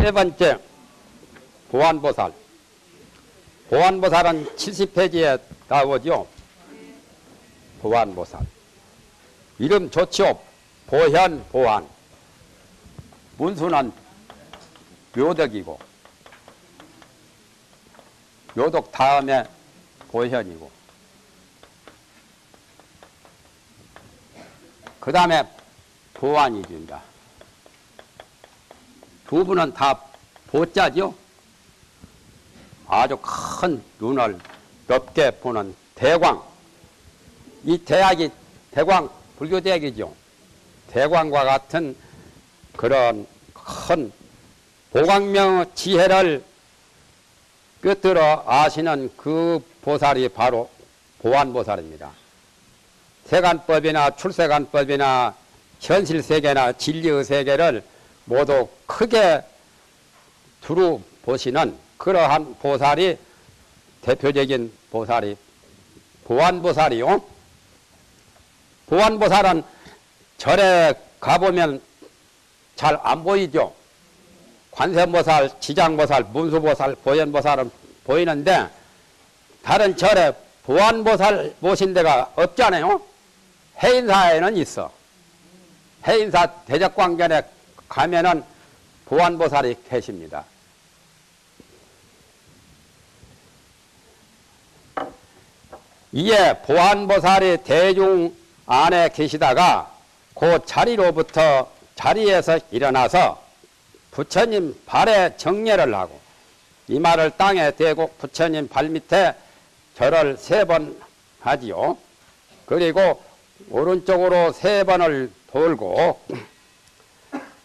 세 번째 보안보살. 보안보살은 70페이지에 나오죠. 보안보살. 이름 좋죠. 보현, 보안. 문수는 묘덕이고, 묘덕 다음에 보현이고, 그 다음에 보안이죠. 이제. 두 분은 다 보자죠? 아주 큰 눈을 넓게 보는 대광. 이 대학이 대광, 불교 대학이죠. 대광과 같은 그런 큰 보광명 지혜를 꿰뚫어 아시는 그 보살이 바로 보안보살입니다. 세간법이나 출세간법이나 현실세계나 진리의 세계를 모두 크게 두루 보시는 그러한 보살이 대표적인 보살이 보안보살이요. 보안보살은 절에 가보면 잘 안 보이죠. 관세음보살, 지장보살, 문수보살, 보현보살은 보이는데 다른 절에 보안보살 모신 데가 없잖아요. 해인사에는 있어. 해인사 대적광견에 가면은 보안보살이 계십니다. 이에 보안보살이 대중 안에 계시다가 그 자리로부터 자리에서 일어나서 부처님 발에 정례를 하고 이마를 땅에 대고 부처님 발밑에 절을 세 번 하지요. 그리고 오른쪽으로 세 번을 돌고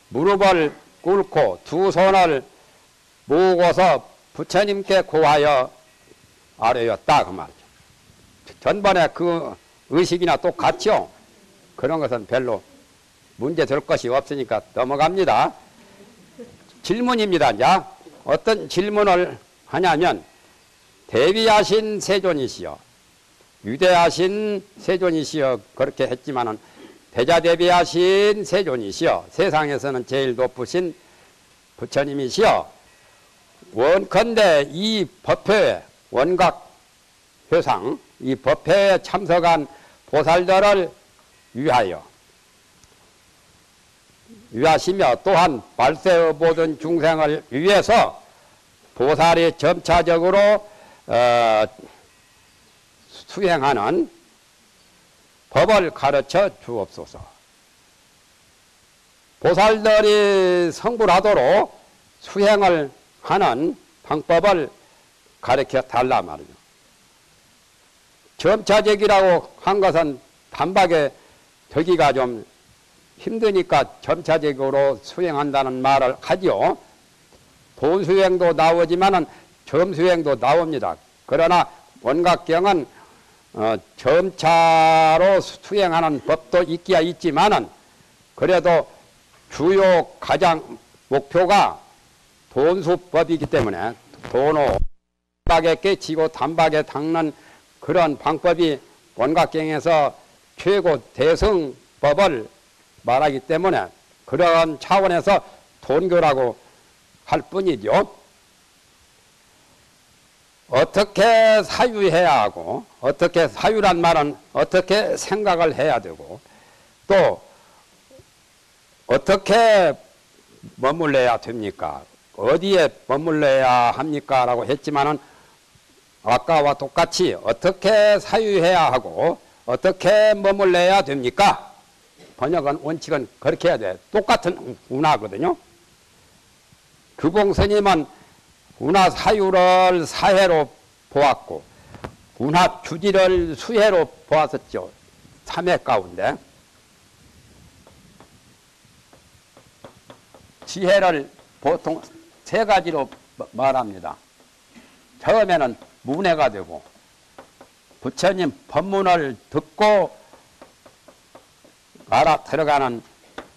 무릎을 꿇고 두 손을 모으고서 부처님께 고하여 아뢰었다 그 말이죠. 전번에 그 의식이나 똑같죠. 그런 것은 별로 문제 될 것이 없으니까 넘어갑니다. 질문입니다. 이제 어떤 질문을 하냐면 대비하신 세존이시여 유대하신 세존이시여 그렇게 했지만은 대자 대비하신 세존이시여 세상에서는 제일 높으신 부처님이시여 원컨대 이 법회에 원각 회상 이 법회에 참석한 보살들을 위하여 위하시며 또한 발세의 모든 중생을 위해서 보살이 점차적으로 어, 수행하는 법을 가르쳐 주옵소서. 보살들이 성불하도록 수행을 하는 방법을 가르쳐 달라 말이죠. 점차적이라고 한 것은 단박에 되기가 좀 힘드니까 점차적으로 수행한다는 말을 하지요. 돈 수행도 나오지만은 점 수행도 나옵니다. 그러나 원각경은 어, 점차로 수행하는 법도 있기야 있지만은 그래도 주요 가장 목표가 돈수법이기 때문에 돈을 단박에 깨치고 단박에 닦는 그런 방법이 원각경에서 최고 대성법을 말하기 때문에 그런 차원에서 돈교라고 할 뿐이죠. 어떻게 사유해야 하고 어떻게 사유란 말은 어떻게 생각을 해야 되고 또 어떻게 머물러야 됩니까? 어디에 머물러야 합니까? 라고 했지만은 아까와 똑같이 어떻게 사유해야 하고 어떻게 머물러야 됩니까? 번역은 원칙은 그렇게 해야 돼. 똑같은 운하거든요. 규봉 스님은 운하 사유를 사해로 보았고 운하 주지를 수해로 보았었죠. 3회 가운데. 지혜를 보통 세 가지로 말합니다. 처음에는 문해가 되고 부처님 법문을 듣고 알아 들어가는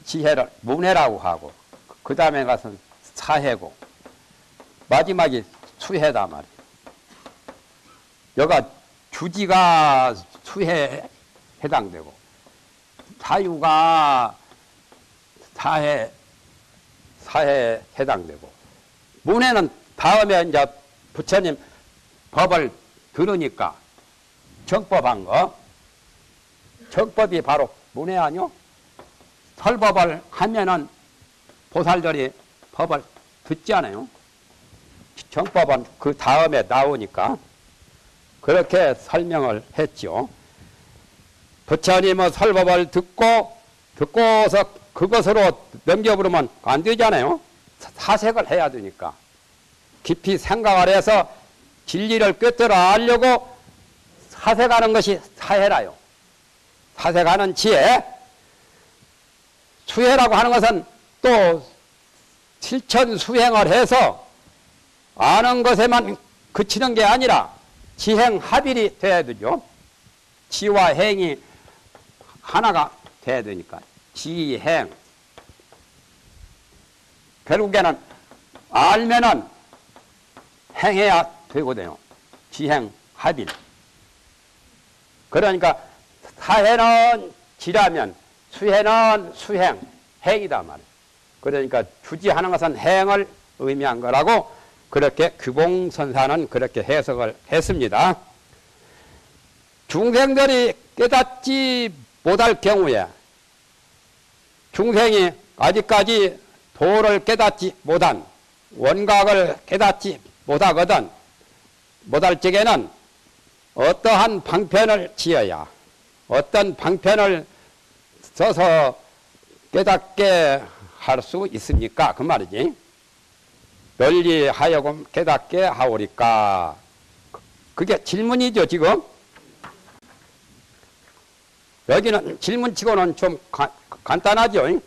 지혜를 문해라고 하고 그 다음에 가서 사해고 마지막이 수해다 말이에요. 여가 주지가 수해에 해당되고 사유가 사해 사해에 해당되고 문에는 다음에 이제 부처님 법을 들으니까 정법한 거 정법이 바로 문에 아니요? 설법을 하면은 보살들이 법을 듣지 않아요. 정법은 그 다음에 나오니까 그렇게 설명을 했죠. 부처님의 설법을 듣고 듣고서 그것으로 넘겨버리면 안 되잖아요. 사색을 해야 되니까. 깊이 생각을 해서 진리를 꿰뚫어 알려고 사색하는 것이 사해라요. 사색하는 지혜. 수해라고 하는 것은 또 실천 수행을 해서 아는 것에만 그치는 게 아니라 지행 합일이 돼야 되죠. 지와 행이 하나가 돼야 되니까. 지행. 결국에는 알면은 행해야 되거든요. 지행 합일. 그러니까 사해는 지라면 수해는 수행, 행이다 말이에요. 그러니까 주지하는 것은 행을 의미한 거라고 그렇게 규봉선사는 그렇게 해석을 했습니다. 중생들이 깨닫지 못할 경우에 중생이 아직까지 도를 깨닫지 못한 원각을 깨닫지 못하거든 못할 적에는 어떠한 방편을 지어야 어떤 방편을 써서 깨닫게 할 수 있습니까? 그 말이지. 널리 하여금 깨닫게 하오리까. 그게 질문이죠, 지금. 여기는 질문치고는 좀 가, 간단하죠.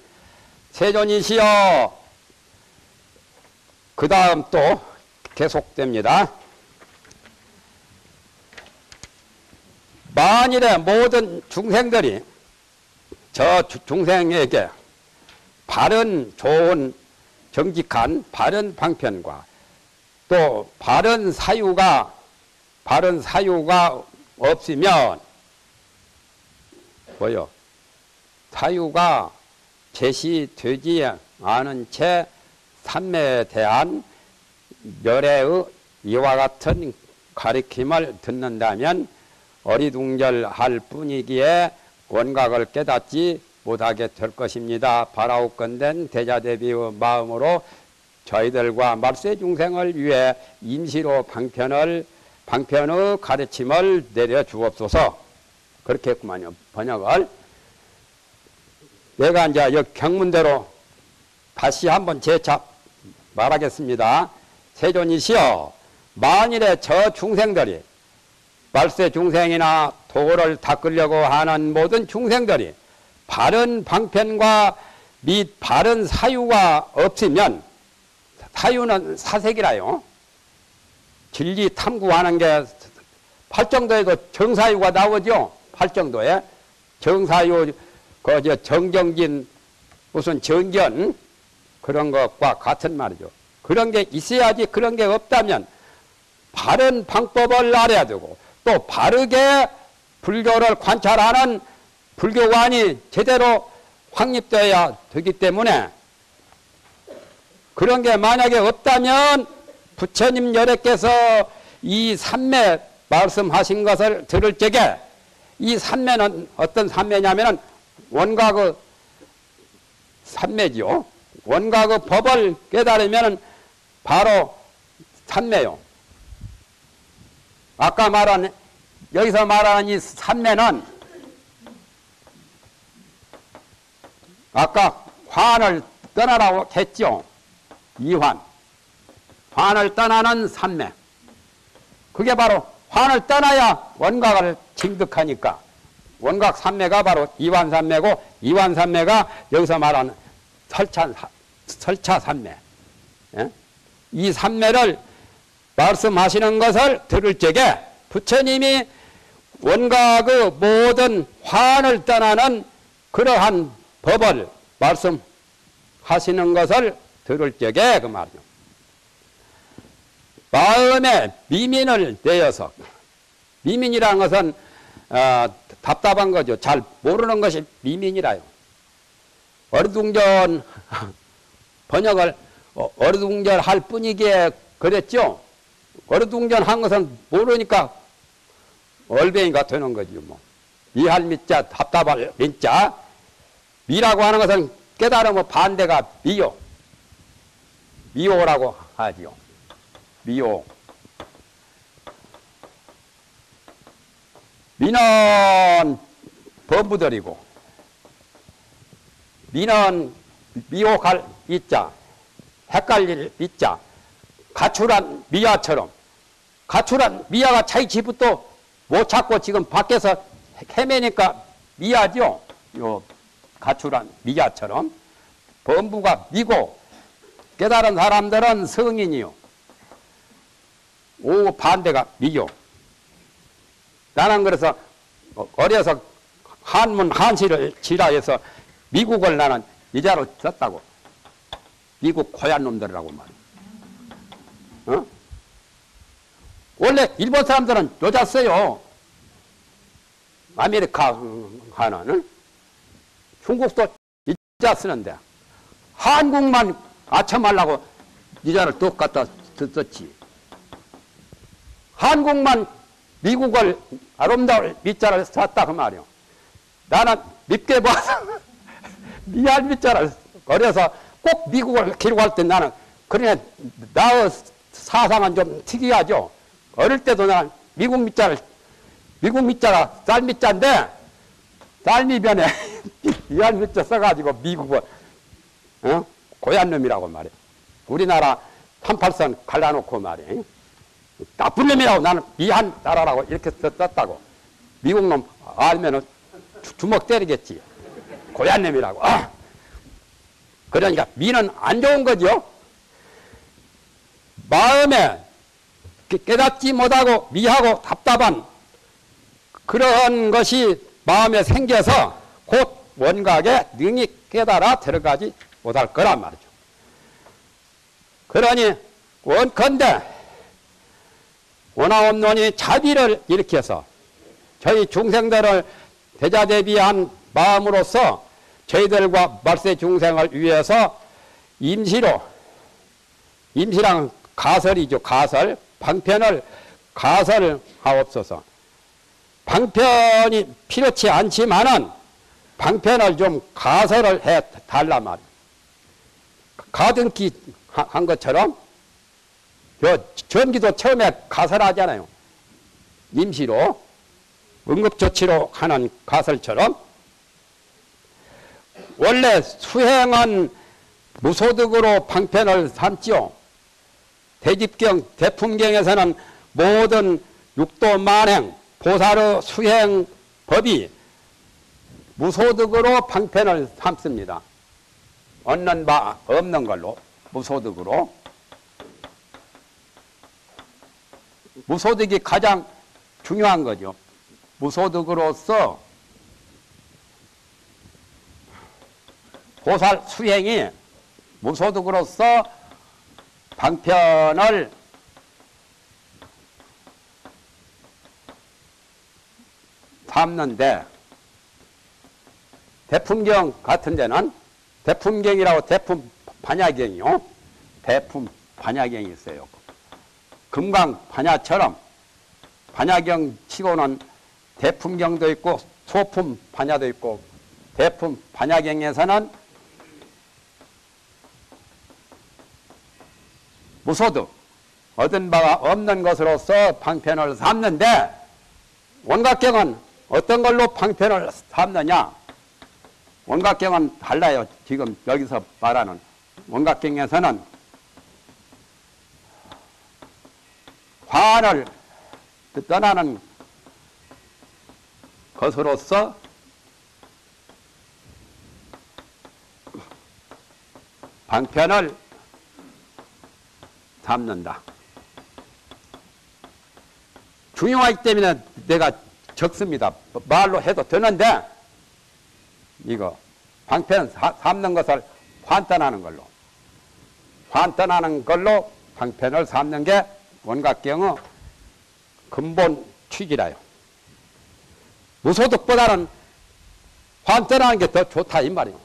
세존이시여. 그 다음 또 계속됩니다. 만일에 모든 중생들이 저 중생에게 바른 좋은 정직한 바른 방편과 또 바른 사유가 바른 사유가 없으면 뭐요? 사유가 제시되지 않은 채 삼매에 대한 열애의 이와 같은 가리킴을 듣는다면 어리둥절할 뿐이기에 원각을 깨닫지 못하게 될 것입니다. 바라옵건된 대자 대비의 마음으로 저희들과 말세 중생을 위해 임시로 방편을 방편의 가르침을 내려 주옵소서. 그렇게 했구만요. 번역을. 내가 이제 여 경문대로 다시 한번 재차 말하겠습니다. 세존이시여 만일에 저 중생들이 말세 중생이나 도를 닦으려고 하는 모든 중생들이 바른 방편과 및 바른 사유가 없으면 사유는 사색이라요. 진리 탐구하는 게 팔정도에도 정사유가 나오죠. 팔정도에 정사유 그저 정경진 무슨 정견 그런 것과 같은 말이죠. 그런 게 있어야지 그런 게 없다면 바른 방법을 알아야 되고 또 바르게 불교를 관찰하는 불교관이 제대로 확립되어야 되기 때문에 그런 게 만약에 없다면 부처님 여래께서 이 삼매 말씀하신 것을 들을 적에 이 삼매는 어떤 삼매냐면은 원각의 삼매지요. 원각의 법을 깨달으면 바로 삼매요. 아까 말한 여기서 말하는 이 삼매는 아까 환을 떠나라고 했죠. 이환. 환을 떠나는 삼매. 그게 바로 환을 떠나야 원각을 징득하니까 원각 삼매가 바로 이환 삼매고 이환 삼매가 여기서 말하는 설차, 설차 삼매. 예? 이 삼매를 말씀하시는 것을 들을 적에 부처님이 원각의 모든 환을 떠나는 그러한 법을 말씀하시는 것을 들을 적에 그 말이죠. 마음에 미민을 내어서 미민이라는 것은 어, 답답한 거죠. 잘 모르는 것이 미민이라요. 어리둥절 번역을 어, 어르둥절 할 뿐이기에 그랬죠. 어르둥절 한 것은 모르니까 얼뱅이가 되는 거지 뭐. 이할 미자 답답할 민자 미라고 하는 것은 깨달으면 반대가 미요. 미호라고 하지요. 미호. 미는 범부들이고 미는 미혹할 이자 헷갈릴 이자 가출한 미야처럼 가출한 미야가 자기 집부터 못 찾고 지금 밖에서 헤매니까 미야죠. 요 가출한 미야처럼 범부가 미고 깨달은 사람들은 성인이요. 오 반대가 미요. 나는 그래서 어려서 한문 한시를 지라해서 미국을 나는 이자로 썼다고. 미국 고얀 놈들이라고 말이야. 어? 원래 일본 사람들은 여자 써요. 아메리카 하나는 중국도 이자 쓰는데 한국만 아첨하려고 이자를 똑같다 썼지. 한국만 미국을 아름다울 밑자를 썼다 그 말이요. 나는 밉게 봐서 미안 밑자를 어려서 꼭 미국을 기록할 때 나는 그러냐 나의 사상은 좀 특이하죠. 어릴 때도 나는 미국 밑자를 미국 밑자가 쌀 밑자인데 쌀미변에 미안 밑자 써가지고 미국을 어? 고얀 놈이라고 말해. 우리나라 38선 갈라놓고 말이야. 나쁜 놈이라고 나는 미한 나라라고 이렇게 썼다고. 미국 놈 알면은 주먹 때리겠지. 고얀 놈이라고. 아! 그러니까 미는 안 좋은 거죠. 마음에 깨닫지 못하고 미하고 답답한 그런 것이 마음에 생겨서 곧 원각에 능히 깨달아 들어가지 못할 거란 말이죠. 그러니 원컨대 원하옵노니 자비를 일으켜서 저희 중생들을 대자대비한 마음으로서 저희들과 말세 중생을 위해서 임시로 임시랑 가설이죠 가설 방편을 가설하옵소서 방편이 필요치 않지만은 방편을 좀 가설을 해 달라 말이야 가등기 한 것처럼 요 전기도 처음에 가설하잖아요. 임시로 응급조치로 하는 가설처럼 원래 수행은 무소득으로 방편을 삼지요. 대집경, 대품경에서는 모든 육도 만행, 보살의 수행 법이 무소득으로 방편을 삼습니다. 얻는 바 없는 걸로 무소득으로 무소득이 가장 중요한 거죠. 무소득으로서 보살 수행이 무소득으로서 방편을 삼는데 대품경 같은 데는 대품경이라고 대품 반야경이요. 대품 반야경이 있어요. 금강 반야처럼 반야경 치고는 대품경도 있고 소품 반야도 있고 대품 반야경에서는 무소득 얻은 바가 없는 것으로서 방편을 삼는데 원각경은 어떤 걸로 방편을 삼느냐 원각경은 달라요 지금 여기서 말하는 원각경에서는 환을 떠나는 것으로서 방편을 삼는다. 중요하기 때문에 내가 적습니다. 말로 해도 되는데 이거 방편 삼는 것을 환떠나는 걸로 환떠나는 걸로 방편을 삼는 게 원각경의 근본 취기라요. 무소득보다는 환떠나는 게 더 좋다 이 말이에요.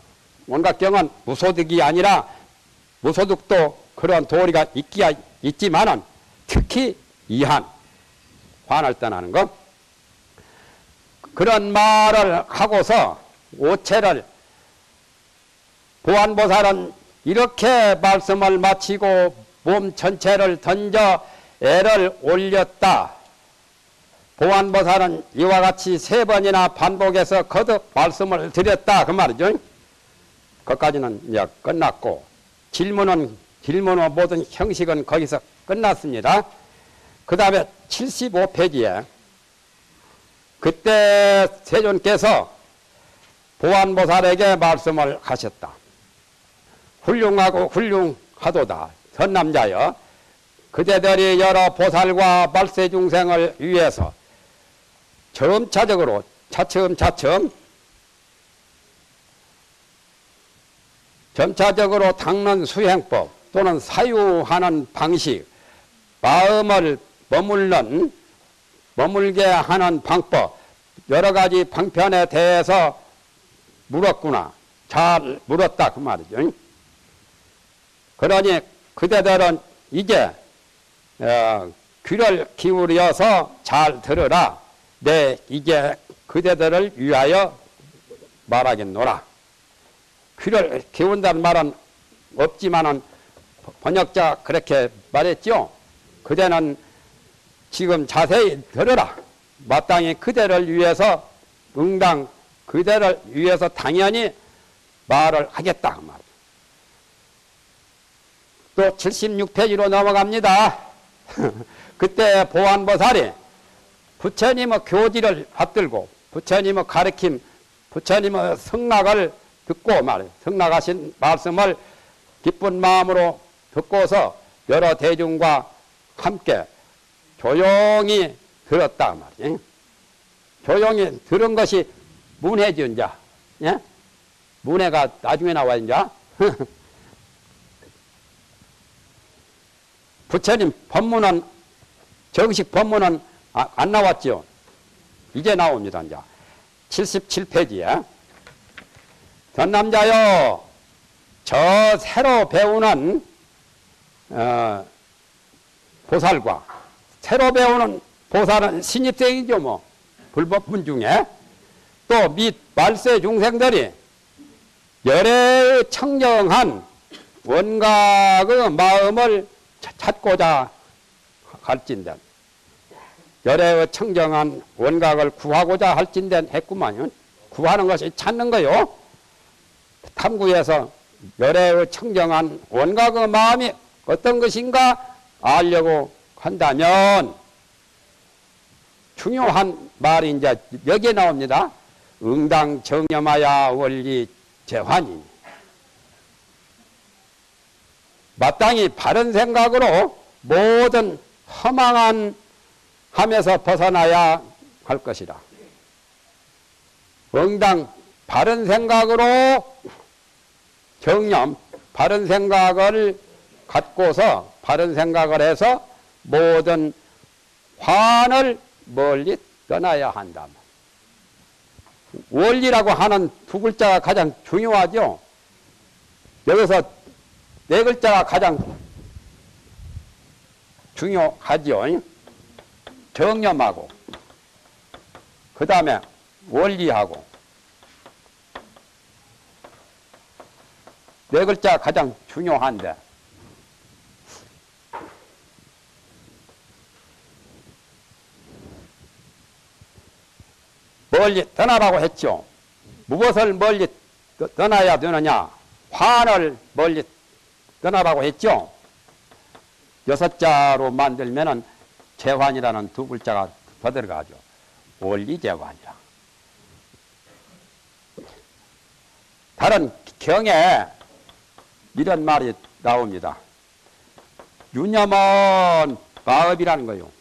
원각경은 무소득이 아니라 무소득도 그런 도리가 있기야 있지만은 특히 이한 환을 떠나는 것 그런 말을 하고서 오체를 보안보살은 이렇게 말씀을 마치고 몸 전체를 던져 애를 올렸다. 보안보살은 이와 같이 세 번이나 반복해서 거듭 말씀을 드렸다. 그 말이죠. 거기까지는 이제 끝났고, 질문은, 질문의 모든 형식은 거기서 끝났습니다. 그 다음에 75페이지에 그때 세존께서 보안보살에게 말씀을 하셨다. 훌륭하고 훌륭하도다. 선남자여. 그대들이 여러 보살과 말세 중생을 위해서 점차적으로 차츰차츰 점차적으로 닦는 수행법 또는 사유하는 방식, 마음을 머물는 머물게 하는 방법 여러 가지 방편에 대해서 물었구나. 잘 물었다 그 말이죠. 그러니 그대들은 이제 어, 귀를 기울여서 잘 들으라. 내 이제 그대들을 위하여 말하겠노라. 귀를 기운다는 말은 없지만은 번역자 그렇게 말했죠. 그대는 지금 자세히 들으라. 마땅히 그대를 위해서 응당 그대를 위해서 당연히 말을 하겠다. 그 말. 또 76페이지로 넘어갑니다. 그때 보안보살이 부처님의 교지를 받들고 부처님의 가르침, 부처님의 성락을 듣고 말이에요. 성락하신 말씀을 기쁜 마음으로 듣고서 여러 대중과 함께 조용히 들었다 말이에요. 조용히 들은 것이 문해지 이제. 예? 문해가 나중에 나와 이제. 부처님 법문은 정식 법문은 아, 안 나왔죠. 이제 나옵니다. 이제 77페이지에 전남자요 저 새로 배우는 어, 보살과 새로 배우는 보살은 신입생이죠 뭐 불법분 중에 또및 말세 중생들이 열애 청정한 원각의 마음을 찾고자 할진된 열애의 청정한 원각을 구하고자 할진된 했구만요. 구하는 것이 찾는 거요. 탐구해서 열애의 청정한 원각의 마음이 어떤 것인가 알려고 한다면 중요한 말이 이제 여기에 나옵니다. 응당 정념하야 원리 재환이 마땅히 바른 생각으로 모든 허망한 함에서 벗어나야 할 것이다. 응당 바른 생각으로 정념, 바른 생각을 갖고서 바른 생각을 해서 모든 환을 멀리 떠나야 한다. 원리라고 하는 두 글자가 가장 중요하죠. 여기서 네 글자가 가장 중요하죠. 정념하고, 그 다음에 원리하고, 네 글자 가장 중요한데, 멀리 떠나라고 했죠. 무엇을 멀리 떠나야 되느냐? 환을 멀리 떠나라고 했죠. 여섯 자로 만들면은 재환이라는 두 글자가 더 들어가죠. 원리 재환이라. 다른 경에 이런 말이 나옵니다. 유념은 마업이라는 거요.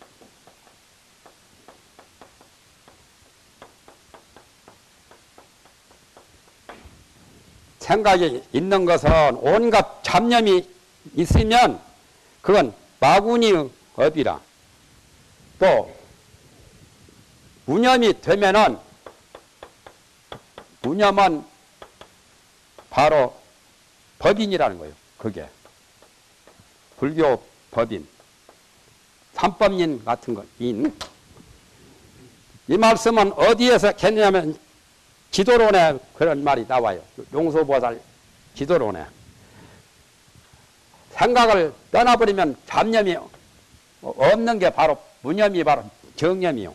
생각이 있는 것은 온갖 잡념이 있으면 그건 마구니 업이라. 또 무념이 되면은 무념은 바로 법인이라는 거예요. 그게 불교 법인, 삼법인 같은 것, 인. 이 말씀은 어디에서 했냐면 지도론에 그런 말이 나와요. 용서보살 지도론에. 생각을 떠나버리면 잡념이 없는 게 바로 무념이 바로 정념이요.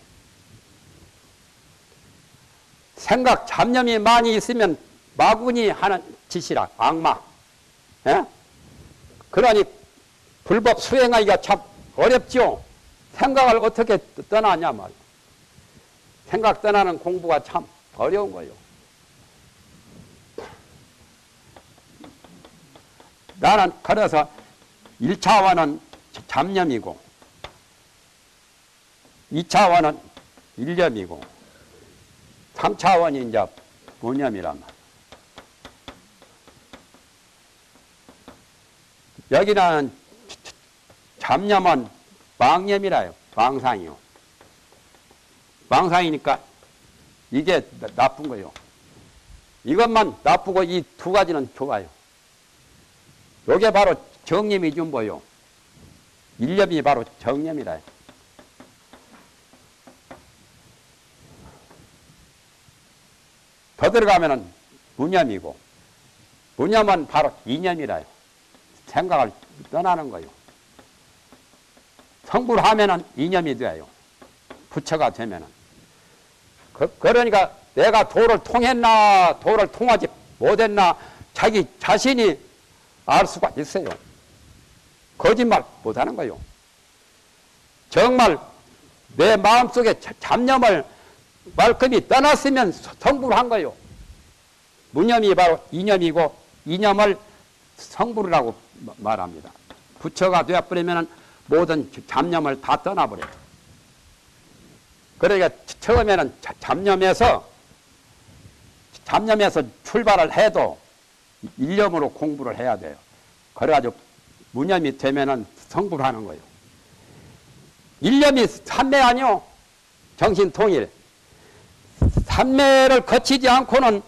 생각 잡념이 많이 있으면 마군이 하는 짓이라 악마. 예? 그러니 불법 수행하기가 참 어렵죠. 생각을 어떻게 떠나냐 말이야. 생각 떠나는 공부가 참 어려운 거요. 나는 그래서 1차원은 잡념이고 2차원은 일념이고 3차원이 이제 무념이란 말. 여기는 잡념은 망념이라요. 망상이요. 망상이니까 이게 나쁜 거요. 이것만 나쁘고 이 두 가지는 좋아요. 요게 바로 정념이 준 뭐요. 일념이 바로 정념이라. 더 들어가면은 무념이고, 무념은 바로 이념이라요. 생각을 떠나는 거요. 성불 하면은 이념이 돼요. 부처가 되면은. 그, 그러니까 내가 도를 통했나, 도를 통하지 못했나, 자기 자신이 알 수가 있어요. 거짓말 못하는 거요. 정말 내 마음속에 잡념을 말끔히 떠났으면 성불 한 거요. 무념이 바로 이념이고 이념을 성불이라고 말합니다. 부처가 되어버리면 모든 잡념을 다 떠나버려요. 그러니까 처음에는 잡념에서 잡념에서 출발을 해도 일념으로 공부를 해야 돼요. 그래가지고 무념이 되면은 성불 하는 거예요. 일념이 삼매 아니요. 정신 통일. 삼매를 거치지 않고는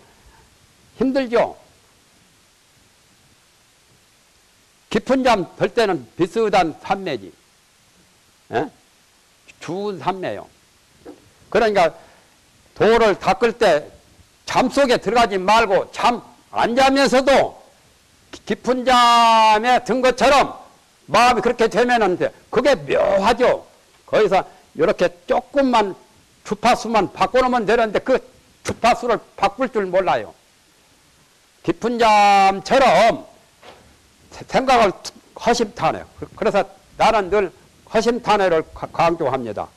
힘들죠. 깊은 잠 들 때는 비슷한 삼매지. 예? 주운 삼매요. 그러니까 도를 닦을 때 잠 속에 들어가지 말고 잠 안 자면서도 깊은 잠에 든 것처럼 마음이 그렇게 되면은 돼. 그게 묘하죠. 거기서 이렇게 조금만 주파수만 바꿔놓으면 되는데 그 주파수를 바꿀 줄 몰라요. 깊은 잠처럼 생각을 허심탄회. 그래서 나는 늘 허심탄회를 강조합니다.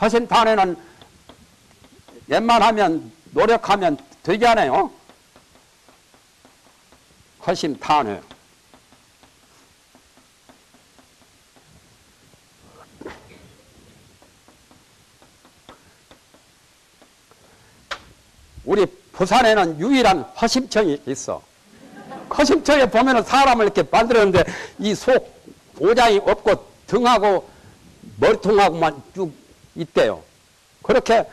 허심탄회는 웬만하면 노력하면 되지 않아요? 허심탄회. 우리 부산에는 유일한 허심청이 있어. 허심청에 보면은 사람을 이렇게 만들었는데 이 속 오장이 없고 등하고 머리통하고만 쭉 있대요. 그렇게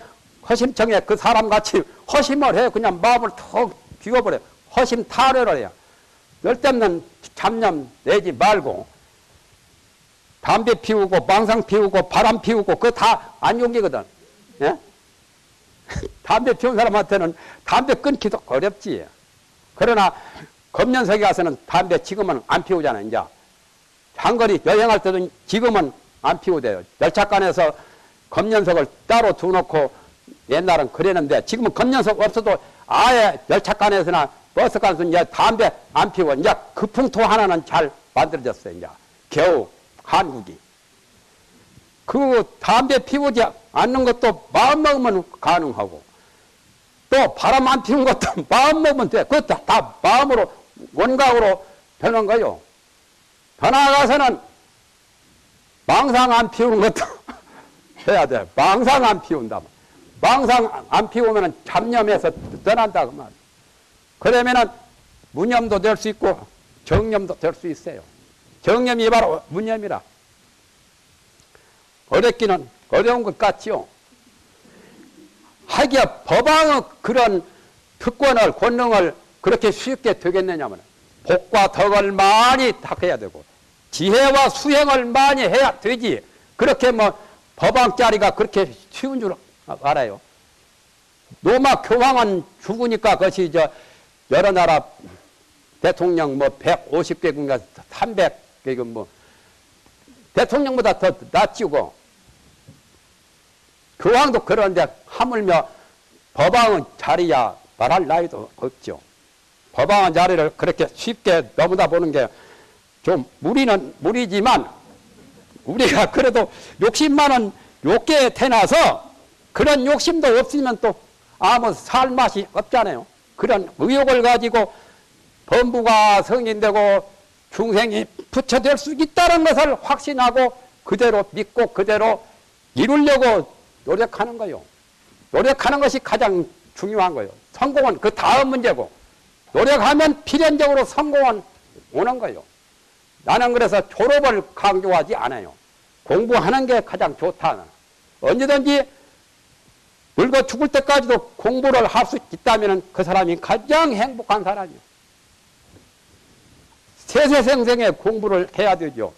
허심청에 그 사람 같이 허심을 해. 그냥 마음을 턱 죽여버려. 허심 탈회를 해요. 열대없는 잡념 내지 말고 담배 피우고 망상 피우고 바람 피우고 그거 다 안 용기거든. 예? 담배 피운 사람한테는 담배 끊기도 어렵지. 그러나 검년석에 가서는 담배 지금은 안 피우잖아, 이제. 장거리 여행할 때도 지금은 안 피우대요. 열차간에서 검년석을 따로 두놓고 옛날은 그랬는데 지금은 검년석 없어도 아예 열차간에서나 버스간에서 이제 담배 안 피우고 이제 그 풍토 하나는 잘 만들어졌어요, 이제. 겨우 한국이. 그 담배 피우지 않는 것도 마음 먹으면 가능하고 또 바람 안 피운 것도 마음 먹으면 돼. 그것도 다 마음으로 원각으로 되는 거요. 더 나아가서는 망상 안 피우는 것도 해야 돼. 망상 안 피운다. 망상 안 피우면 잡념에서 떠난다. 그 말. 그러면은 무념도 될 수 있고 정념도 될 수 있어요. 정념이 바로 무념이라. 어렵기는 어려운 것 같지요. 하기야 법왕의 그런 특권을 권능을 그렇게 쉽게 되겠느냐면 복과 덕을 많이 닦아야 되고 지혜와 수행을 많이 해야 되지. 그렇게 뭐 법왕짜리가 그렇게 쉬운 줄 알아요. 로마 교황은 죽으니까 그것이 저 여러 나라 대통령 뭐 150개국인가 300개국 뭐 대통령보다 더 낫지고 교황도 그런데 하물며 법왕은 자리야 말할 나이도 없죠. 법왕은 자리를 그렇게 쉽게 넘어다 보는 게 좀 무리는 무리지만 우리가 그래도 욕심 많은 욕계에 태어나서 그런 욕심도 없으면 또 아무 살 맛이 없잖아요. 그런 의욕을 가지고 범부가 성인되고 중생이 부처될 수 있다는 것을 확신하고 그대로 믿고 그대로 이루려고 노력하는 거요. 노력하는 것이 가장 중요한 거예요. 성공은 그 다음 문제고 노력하면 필연적으로 성공은 오는 거예요. 나는 그래서 졸업을 강조하지 않아요. 공부하는 게 가장 좋다. 언제든지 늙어 죽을 때까지도 공부를 할 수 있다면 그 사람이 가장 행복한 사람이요. 세세생생의 공부를 해야 되죠.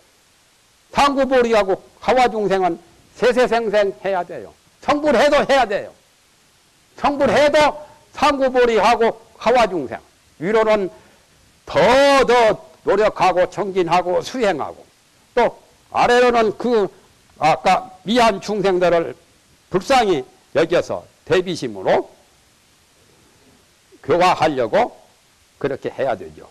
상구보리하고 하와중생은 세세생생 해야 돼요. 성불해도 해야 돼요. 성불해도 상구보리하고 하와중생. 위로는 더더 노력하고 정진하고 수행하고 또 아래로는 그 아까 미한 중생들을 불쌍히 여겨서 대비심으로 교화하려고 그렇게 해야 되죠.